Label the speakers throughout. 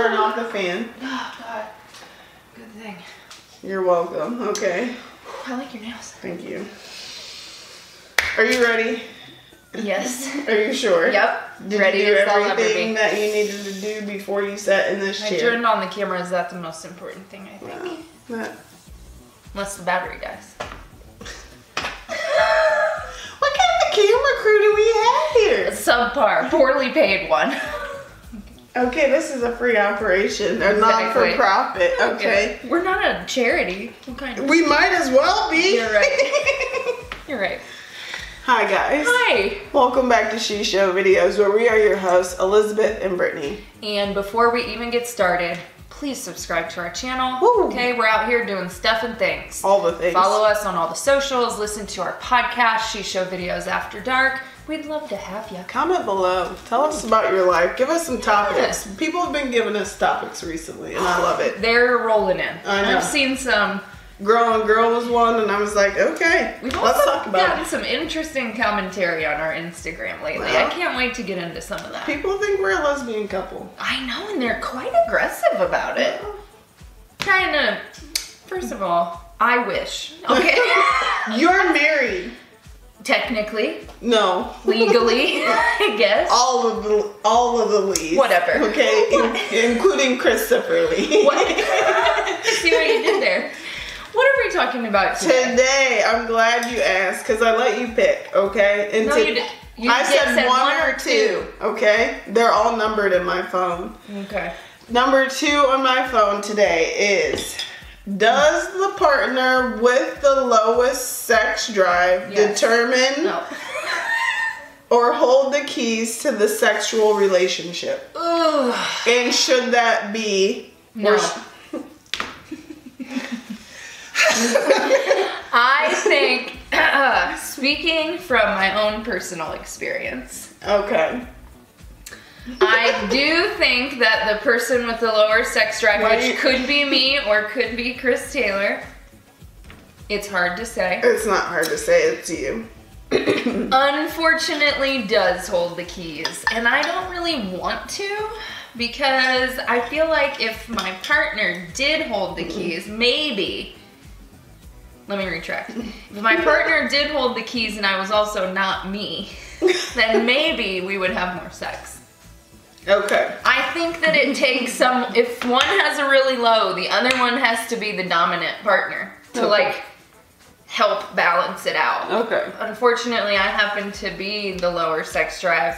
Speaker 1: turn off the fan.
Speaker 2: Oh God. Good thing.
Speaker 1: You're welcome. Okay.
Speaker 2: I like your nails.
Speaker 1: Thank you. Are you ready?
Speaker 2: Yes.
Speaker 1: Are you sure?
Speaker 2: Yep.
Speaker 1: Did
Speaker 2: Ready
Speaker 1: you do
Speaker 2: as I'll ever
Speaker 1: everything that you needed to do before you sat in this
Speaker 2: I
Speaker 1: chair?
Speaker 2: turned on the camera. Is that the most important thing? I think.
Speaker 1: Wow.
Speaker 2: Unless the battery dies.
Speaker 1: What kind of camera crew do we have here?
Speaker 2: Subpar, poorly paid one.
Speaker 1: Okay, this is a free operation, a non
Speaker 2: Exactly.
Speaker 1: for profit. Okay.
Speaker 2: We're not a charity. What kind of?
Speaker 1: We might as well be.
Speaker 2: You're right. You're right.
Speaker 1: Hi, guys.
Speaker 2: Hi.
Speaker 1: Welcome back to She Show Videos, where we are your hosts, Elizabeth and Britany.
Speaker 2: And before we even get started, please subscribe to our channel.
Speaker 1: Woo.
Speaker 2: Okay, we're out here doing stuff and things.
Speaker 1: All the things.
Speaker 2: Follow us on all the socials, listen to our podcast, She Show Videos After Dark. We'd love to have you.
Speaker 1: Comment below. Tell us about your life. Give us some topics.
Speaker 2: Yes.
Speaker 1: People have been giving us topics recently, and I love it.
Speaker 2: They're rolling in.
Speaker 1: I know.
Speaker 2: I've seen some.
Speaker 1: Girl on Girl was one, and I was like, okay,
Speaker 2: We've
Speaker 1: let's
Speaker 2: also
Speaker 1: talk about
Speaker 2: gotten
Speaker 1: it.
Speaker 2: some interesting commentary on our Instagram lately.
Speaker 1: Well.
Speaker 2: I can't wait to get into some of that.
Speaker 1: People think we're a lesbian couple.
Speaker 2: I know, and they're quite aggressive about it. Trying to, first of all, I wish. Okay.
Speaker 1: You're married.
Speaker 2: Technically,
Speaker 1: No.
Speaker 2: legally, I guess.
Speaker 1: All of the all of the leads.
Speaker 2: Whatever.
Speaker 1: Okay, in- including Christopher Lee.
Speaker 2: What? See what you did there. What are we talking about today?
Speaker 1: Today, I'm glad you asked because I let you pick. Okay, and
Speaker 2: No,
Speaker 1: to-
Speaker 2: you did. You
Speaker 1: I
Speaker 2: just
Speaker 1: said, one, or two. Okay, they're all numbered in my phone.
Speaker 2: Okay.
Speaker 1: Number two on my phone today is Does the partner with the lowest sex drive
Speaker 2: Yes.
Speaker 1: determine
Speaker 2: No.
Speaker 1: or hold the keys to the sexual relationship?
Speaker 2: Ugh.
Speaker 1: And should that be
Speaker 2: No. I think, speaking from my own personal experience,
Speaker 1: okay.
Speaker 2: I do think that the person with the lower sex drive, which could be me or could be Chris Taylor, it's hard to say,
Speaker 1: It's not hard to say it's you.
Speaker 2: unfortunately does hold the keys. And I don't really want to because I feel like if my partner did hold the keys, maybe. Let me retract. If my partner did hold the keys and I was also not me, then maybe we would have more sex.
Speaker 1: Okay.
Speaker 2: I think that it takes some, if one has a really low, the other one has to be the dominant partner to
Speaker 1: Okay.
Speaker 2: like help balance it out.
Speaker 1: Okay.
Speaker 2: Unfortunately, I happen to be the lower sex drive.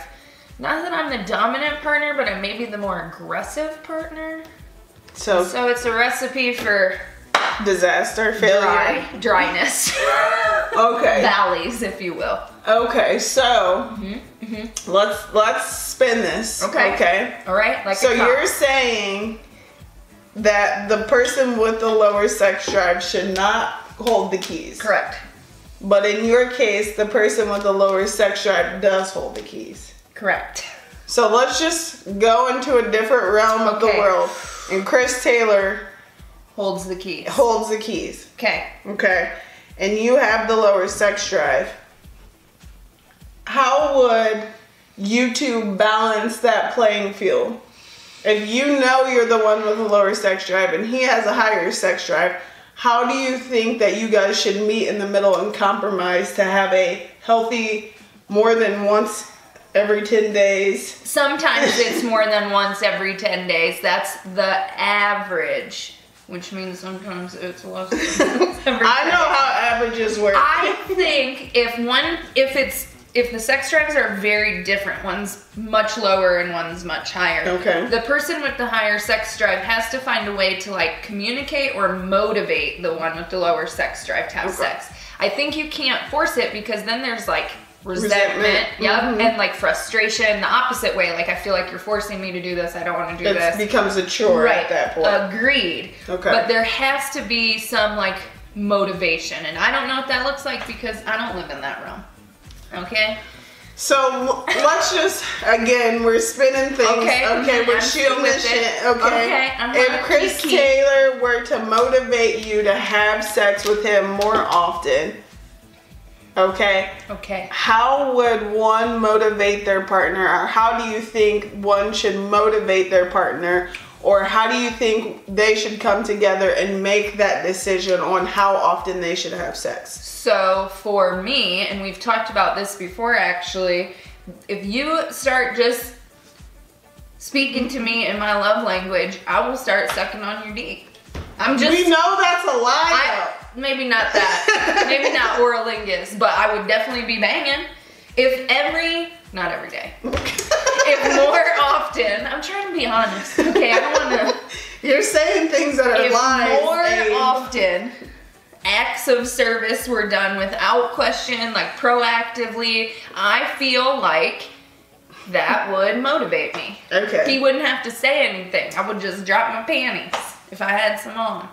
Speaker 2: Not that I'm the dominant partner, but I may be the more aggressive partner.
Speaker 1: So,
Speaker 2: So it's a recipe for
Speaker 1: disaster, failure.
Speaker 2: dry, dryness,
Speaker 1: Okay.
Speaker 2: valleys, if you will.
Speaker 1: Okay, so
Speaker 2: mm-hmm.
Speaker 1: Mm-hmm, let's let's spin this.
Speaker 2: Okay.
Speaker 1: Okay.
Speaker 2: All right, like
Speaker 1: So you're saying that the person with the lower sex drive should not hold the keys.
Speaker 2: correct,
Speaker 1: But in your case, the person with the lower sex drive does hold the keys.
Speaker 2: correct.
Speaker 1: So let's just go into a different realm of the
Speaker 2: Okay.
Speaker 1: world. And Chris Taylor
Speaker 2: Holds the keys.
Speaker 1: holds the keys.
Speaker 2: Okay.
Speaker 1: Okay. And you have the lower sex drive. How would you two balance that playing field? If you know you're the one with the lower sex drive and he has a higher sex drive, how do you think that you guys should meet in the middle and compromise to have a healthy more than once every 10 days?
Speaker 2: Sometimes it's more than once every 10 days. That's the average, which means sometimes it's less than once every
Speaker 1: I know how averages work.
Speaker 2: I think if one, if it's, if the sex drives are very different, one's much lower and one's much higher.
Speaker 1: Okay.
Speaker 2: The person with the higher sex drive has to find a way to like communicate or motivate the one with the lower sex drive to have
Speaker 1: Okay.
Speaker 2: sex. I think you can't force it because then there's like resentment,
Speaker 1: Resentment.
Speaker 2: yep,
Speaker 1: Mhm.
Speaker 2: and like frustration the opposite way. Like I feel like you're forcing me to do this. I don't want to do
Speaker 1: it
Speaker 2: this.
Speaker 1: It becomes a chore
Speaker 2: right.
Speaker 1: at that point.
Speaker 2: Agreed.
Speaker 1: Okay.
Speaker 2: But there has to be some like motivation, and I don't know what that looks like because I don't live in that realm. Okay.
Speaker 1: So let's just again, we're spinning things.
Speaker 2: Okay,
Speaker 1: Okay, we're
Speaker 2: I'm still
Speaker 1: shooting
Speaker 2: with it.
Speaker 1: shit. Okay.
Speaker 2: Okay,
Speaker 1: If Chris
Speaker 2: keep, keep.
Speaker 1: Taylor were to motivate you to have sex with him more often, okay,
Speaker 2: Okay.
Speaker 1: how would one motivate their partner, or how do you think one should motivate their partner, Or how do you think they should come together and make that decision on how often they should have sex?
Speaker 2: So for me, and we've talked about this before actually, if you start just speaking to me in my love language, I will start sucking on your dick. I'm just
Speaker 1: we know that's a lie.
Speaker 2: I, maybe not that. maybe not oralingus, but I would definitely be banging. If every, not every day, if more be honest. Okay, I don't want
Speaker 1: to. You're saying things that are
Speaker 2: if
Speaker 1: lies.
Speaker 2: More
Speaker 1: Abe.
Speaker 2: often, acts of service were done without question, like proactively. I feel like that would motivate me.
Speaker 1: Okay.
Speaker 2: He wouldn't have to say anything. I would just drop my panties if I had some on.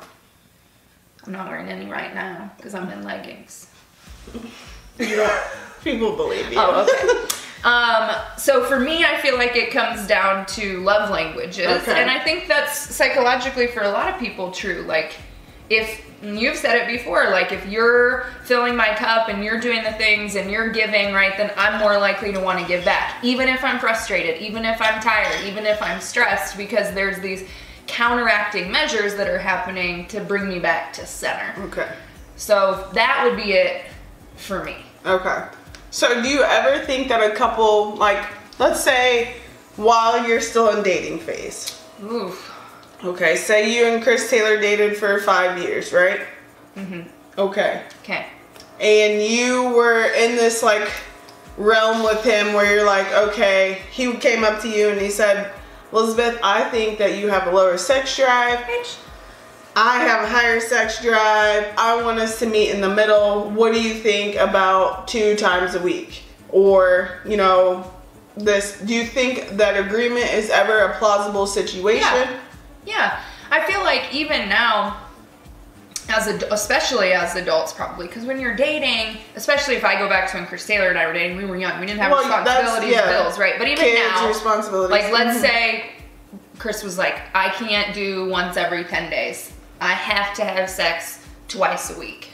Speaker 2: I'm not wearing any right now because I'm in leggings.
Speaker 1: You don't, people believe you.
Speaker 2: Oh, okay. Um, so for me, I feel like it comes down to love languages,
Speaker 1: Okay.
Speaker 2: and I think that's psychologically for a lot of people true. Like, if you've said it before, like if you're filling my cup and you're doing the things and you're giving, right, then I'm more likely to want to give back, even if I'm frustrated, even if I'm tired, even if I'm stressed, because there's these counteracting measures that are happening to bring me back to center.
Speaker 1: Okay.
Speaker 2: So that would be it for me.
Speaker 1: Okay. So do you ever think that a couple, like, let's say while you're still in dating phase,
Speaker 2: Oof.
Speaker 1: okay, say you and Chris Taylor dated for five years, right?
Speaker 2: Mhm.
Speaker 1: Okay.
Speaker 2: Okay.
Speaker 1: And you were in this, like, realm with him where you're like, okay, he came up to you and he said, Elizabeth, I think that you have a lower sex drive. I have a higher sex drive. I want us to meet in the middle. What do you think about two times a week? Or, you know, this, do you think that agreement is ever a plausible situation?
Speaker 2: Yeah. Yeah, I feel like even now, as a, especially as adults, probably because when you're dating, especially if I go back to when Chris Taylor and I were dating, we were young, we didn't have
Speaker 1: Well,
Speaker 2: responsibilities,
Speaker 1: yeah.
Speaker 2: bills, right? But even
Speaker 1: Kids,
Speaker 2: now,
Speaker 1: responsibilities.
Speaker 2: like let's mm-hmm. say Chris was like, I can't do once every ten days. I have to have sex twice a week,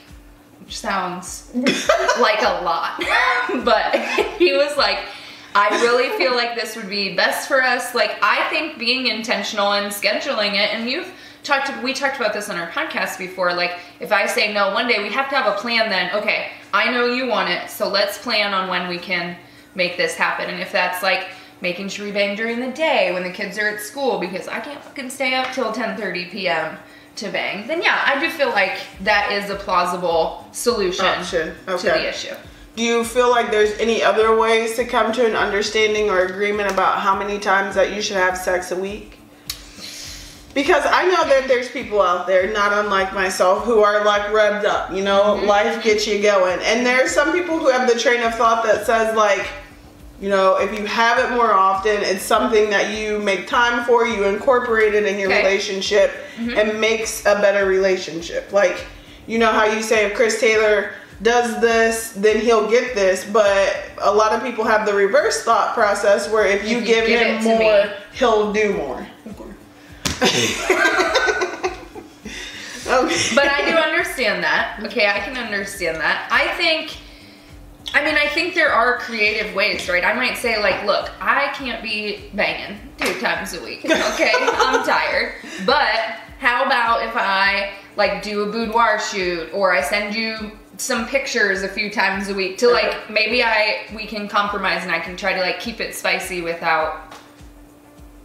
Speaker 2: which sounds like a lot, but he was like. I really feel like this would be best for us. Like I think being intentional and scheduling it, and you've talked. We talked about this on our podcast before. Like if I say no one day, we have to have a plan. Then okay, I know you want it, so let's plan on when we can make this happen. And if that's like making sure we bang during the day when the kids are at school, because I can't fucking stay up till 10:30 p.m. to bang, then yeah, I do feel like that is a plausible solution
Speaker 1: Option,
Speaker 2: to the issue.
Speaker 1: Do you feel like there's any other ways to come to an understanding or agreement about how many times that you should have sex a week? Because I know that there's people out there, not unlike myself, who are like revved up. You know, mm-hmm. life gets you going. And there's some people who have the train of thought that says, like, you know, if you have it more often, it's something that you make time for, you incorporate it in your
Speaker 2: Okay.
Speaker 1: relationship, mm-hmm. and makes a better relationship. Like, you know how you say if Chris Taylor does this, then he'll get this, but a lot of people have the reverse thought process where if you
Speaker 2: If you
Speaker 1: give,
Speaker 2: give
Speaker 1: him
Speaker 2: it
Speaker 1: more, he'll do more. okay.
Speaker 2: But I do understand that. Okay, I can understand that. I think, I mean, I think there are creative ways, right? I might say, like, look, I can't be banging two times a week. Okay, I'm tired. But how about if I, like, do a boudoir shoot or I send you some pictures a few times a week to like maybe I we can compromise and I can try to like keep it spicy without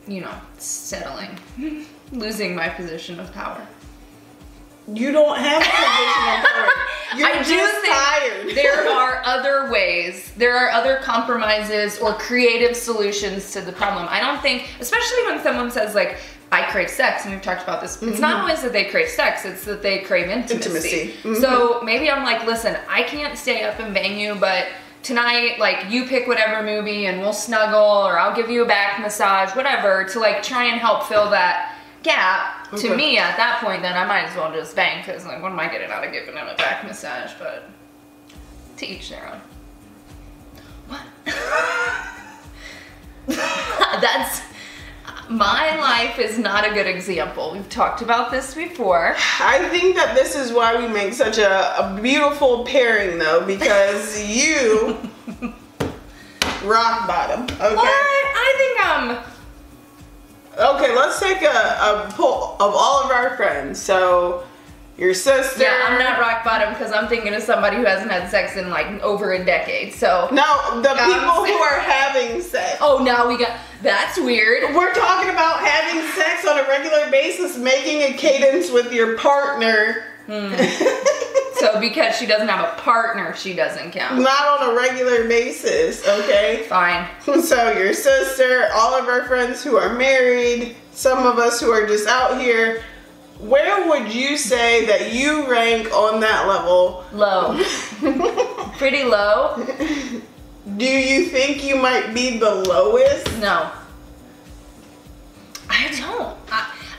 Speaker 2: you know settling losing my position of power.
Speaker 1: You don't have a power. You're
Speaker 2: I do
Speaker 1: just
Speaker 2: think
Speaker 1: tired.
Speaker 2: there are other ways. There are other compromises or creative solutions to the problem. I don't think, especially when someone says like, "I crave sex," and we've talked about this. It's not always that they crave sex; it's that they crave intimacy.
Speaker 1: Intimacy. Mhm.
Speaker 2: So maybe I'm like, "Listen, I can't stay up and bang you, but." Tonight, like you pick whatever movie and we'll snuggle, or I'll give you a back massage, whatever, to like try and help fill that gap. To me, at that point, then I might as well just bang because like, what am I getting out of giving him a back massage? But to each their own. What? That's my life is not a good example. We've talked about this before.
Speaker 1: I think that this is why we make such a, a beautiful pairing, though, because you rock bottom. Okay.
Speaker 2: What? I think I'm
Speaker 1: Okay, let's take a, a poll of all of our friends. So, your sister.
Speaker 2: Yeah, I'm not rock bottom because I'm thinking of somebody who hasn't had sex in like over a decade. So.
Speaker 1: No, the
Speaker 2: Um,
Speaker 1: people who are having sex.
Speaker 2: Oh, now we got. That's weird.
Speaker 1: We're talking about having sex on a regular basis, making a cadence with your partner.
Speaker 2: Hmm. So because she doesn't have a partner, she doesn't count.
Speaker 1: Not on a regular basis, okay?
Speaker 2: Fine.
Speaker 1: So, your sister, all of our friends who are married, some of us who are just out here, where would you say that you rank on that level?
Speaker 2: Low. Pretty low.
Speaker 1: Do you think you might be the lowest?
Speaker 2: No.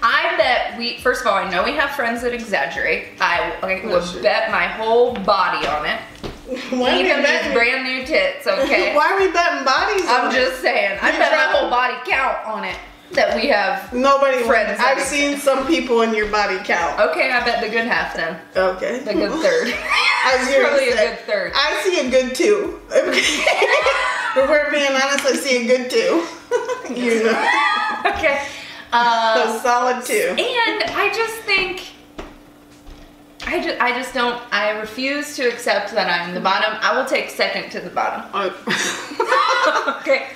Speaker 2: I, I bet we. First of all, I know we have friends that exaggerate. I, I
Speaker 1: Oh, shit.
Speaker 2: would bet my whole body on it.
Speaker 1: Why are we
Speaker 2: Even these brand new tits. Okay.
Speaker 1: Why are we betting bodies
Speaker 2: I'm
Speaker 1: on
Speaker 2: just saying. I
Speaker 1: You
Speaker 2: bet my whole body count on it that we have.
Speaker 1: it? Nobody
Speaker 2: Friends
Speaker 1: I've
Speaker 2: that
Speaker 1: seen some people in your body count.
Speaker 2: Okay, I bet the good half then.
Speaker 1: Okay.
Speaker 2: The good third.
Speaker 1: I was
Speaker 2: It's
Speaker 1: gonna
Speaker 2: probably a good third.
Speaker 1: I see a good two. if we're being honest, I see a good two. you know,
Speaker 2: Okay. Uh,
Speaker 1: solid two.
Speaker 2: and I just think. I just, I just don't. I refuse to accept that I'm the bottom. I will take second to the bottom. okay.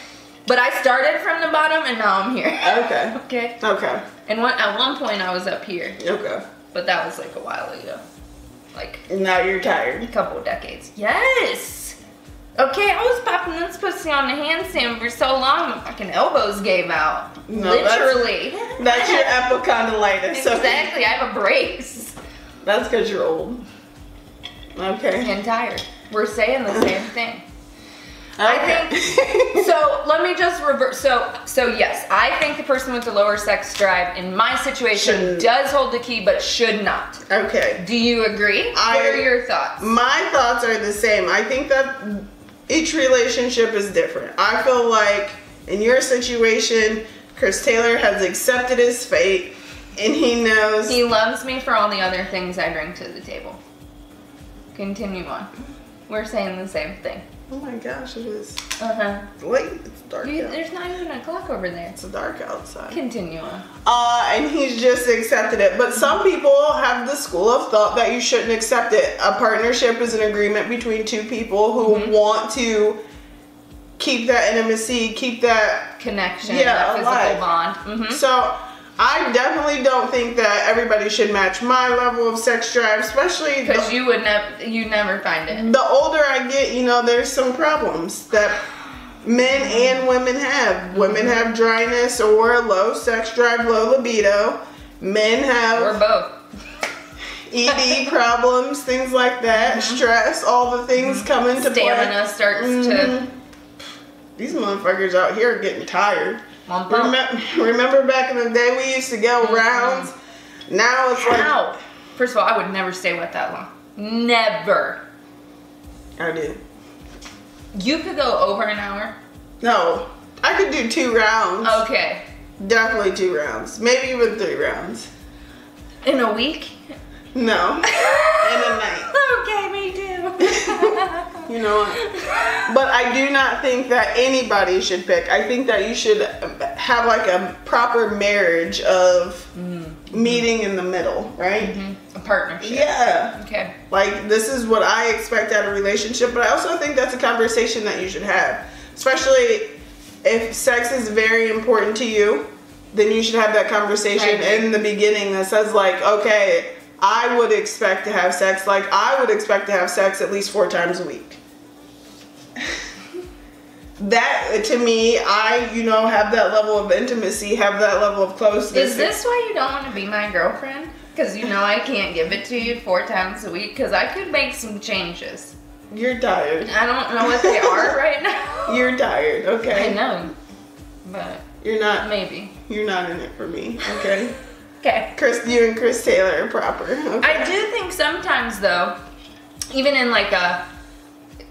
Speaker 2: But I started from the bottom and now I'm here.
Speaker 1: okay.
Speaker 2: Okay.
Speaker 1: Okay.
Speaker 2: And one, at one point I was up here,
Speaker 1: Okay.
Speaker 2: but that was like a while ago. Like
Speaker 1: Now you're tired.
Speaker 2: a couple of decades. Yes! Okay, I was popping this pussy on the handstand for so long, my fucking elbows gave out.
Speaker 1: No, that's-
Speaker 2: Literally.
Speaker 1: That's your epicondylitis. okay?
Speaker 2: exactly. I have a brace.
Speaker 1: That's because you're old. Okay.
Speaker 2: And tired. We're saying the same thing.
Speaker 1: Okay.
Speaker 2: I think so let me just reverse. So so yes, I think the person with the lower sex drive in my situation
Speaker 1: Shouldn't.
Speaker 2: does hold the key, but should not.
Speaker 1: okay.
Speaker 2: Do you agree?
Speaker 1: I-
Speaker 2: what are your thoughts?
Speaker 1: My thoughts are the same. I think that each relationship is different. I feel like in your situation, Chris Taylor has accepted his fate and he knows
Speaker 2: He loves me for all the other things I bring to the table. Continue on. We're saying the same thing.
Speaker 1: Oh my gosh, it is
Speaker 2: Uh huh.
Speaker 1: late. It's dark out.
Speaker 2: There's not even a clock over there.
Speaker 1: It's dark outside.
Speaker 2: Continue on.
Speaker 1: Uh, and he's just accepted it. But some people have the school of thought that you shouldn't accept it. A partnership is an agreement between two people who
Speaker 2: Mm-hmm.
Speaker 1: want to keep that intimacy, keep that.
Speaker 2: Connection,
Speaker 1: Yeah,
Speaker 2: that physical
Speaker 1: alive.
Speaker 2: bond. hmm
Speaker 1: So I definitely don't think that everybody should match my level of sex drive, especially
Speaker 2: Because you would never, you never find it.
Speaker 1: the older I get. You know, there's some problems that men and women have. Women have dryness or low sex drive, low libido. Men have
Speaker 2: Or both.
Speaker 1: ED problems, things like that, stress, all the things come into play.
Speaker 2: Mm-hmm. Stamina starts to
Speaker 1: Mhm. These motherfuckers out here are getting tired. Remember, remember back in the day we used to go mm-hmm. rounds? Now it's like
Speaker 2: First of all, I would never stay wet that long. Never.
Speaker 1: I do.
Speaker 2: You could go over an hour.
Speaker 1: No, I could do two rounds.
Speaker 2: Okay.
Speaker 1: Definitely two rounds, maybe even three rounds.
Speaker 2: In a week?
Speaker 1: No, in a night.
Speaker 2: Okay, me too.
Speaker 1: You know? But I do not think that anybody should pick. I think that you should have like a proper marriage of mm-hmm. meeting in the middle, right? Mm-hmm.
Speaker 2: a partnership.
Speaker 1: Yeah.
Speaker 2: Okay.
Speaker 1: Like this is what I expect out of a relationship, but I also think that's a conversation that you should have. Especially if sex is very important to you, then you should have that conversation
Speaker 2: agree.
Speaker 1: in the beginning that says like, okay, I would expect to have sex like I would expect to have sex at least 4 times a week. that to me, I, you know, have that level of intimacy, have that level of closeness.
Speaker 2: Is this why you don't want to be my girlfriend? Because you know I can't give it to you four times a week. Because I could make some changes.
Speaker 1: You're tired.
Speaker 2: I don't know what they are right now.
Speaker 1: You're tired, okay?
Speaker 2: I know, but
Speaker 1: You're not
Speaker 2: maybe.
Speaker 1: You're not in it for me, okay?
Speaker 2: Okay.
Speaker 1: Chris, you and Chris Taylor are proper. Okay?
Speaker 2: I do think sometimes though, even in like a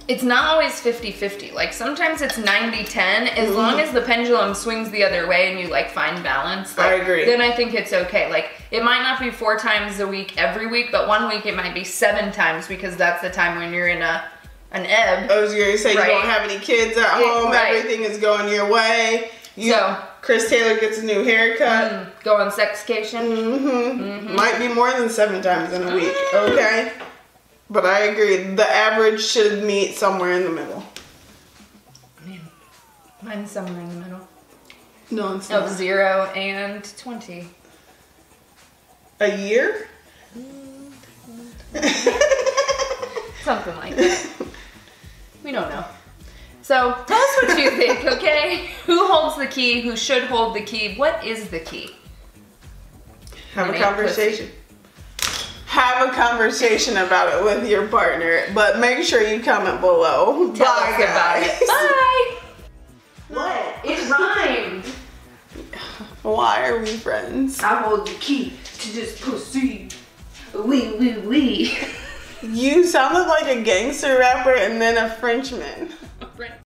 Speaker 2: it's not always 50-50. Like sometimes it's 90-10 as mm-hmm. long as the pendulum swings the other way and you like find balance.
Speaker 1: I agree.
Speaker 2: Then I think it's okay. Like it might not be four times a week every week, but one week it might be seven times because that's the time when you're in a an ebb.
Speaker 1: I was gonna say
Speaker 2: Right.
Speaker 1: you don't have any kids at home,
Speaker 2: right.
Speaker 1: everything is going your way. You,
Speaker 2: so
Speaker 1: Chris Taylor gets a new haircut.
Speaker 2: Mm, go on sexcation.
Speaker 1: Mm-hmm. Might be more than seven times in a week. Okay. But I agree. The average should meet somewhere in the middle.
Speaker 2: Mine's somewhere in the middle.
Speaker 1: No, it's
Speaker 2: Of zero and 20.
Speaker 1: A year?
Speaker 2: Something like that. we don't know. So tell us what you think, okay? Who holds the key? Who should hold the key? What is the key?
Speaker 1: Have a
Speaker 2: Money,
Speaker 1: conversation. Have a conversation about it with your partner, but make sure you comment below.
Speaker 2: Tell
Speaker 1: Bye,
Speaker 2: us about
Speaker 1: guys.
Speaker 2: it. Bye!
Speaker 1: What?
Speaker 2: It rhymed.
Speaker 1: Why are we friends?
Speaker 2: I hold the key to this pussy. Wee, wee, wee.
Speaker 1: You sounded like a gangster rapper and then a Frenchman.